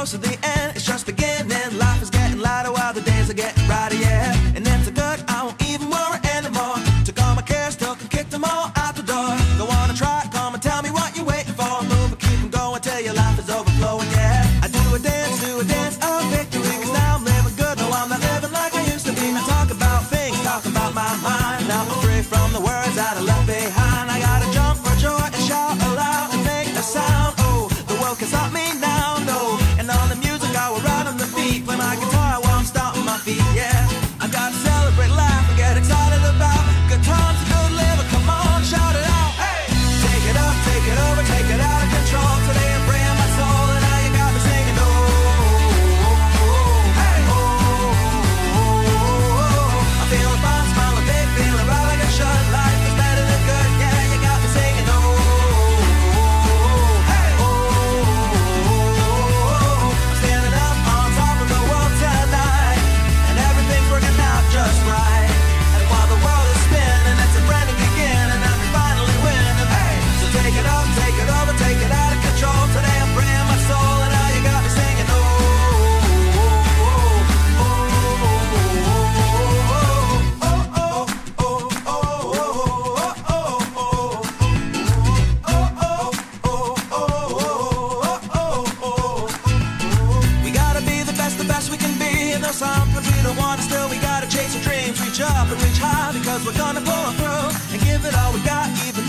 close to the end, it's just beginning. Life is getting lighter while the days are getting brighter, yeah. And if the good, I won't even worry anymore. Took all my cares, took and kicked them all out the door. Go on and try, come and tell me what you're waiting for. Move and keep them going till your life is overflowing, yeah. I do a dance, do a dance of victory, cause now I'm living good, no, I'm not living like I used to be. Now talk about things, talk about my mind. Now I'm free from the words that I left behind. gonna wanna still. We gotta chase our dreams, reach up and reach high because we're gonna pull through and give it all we got. Even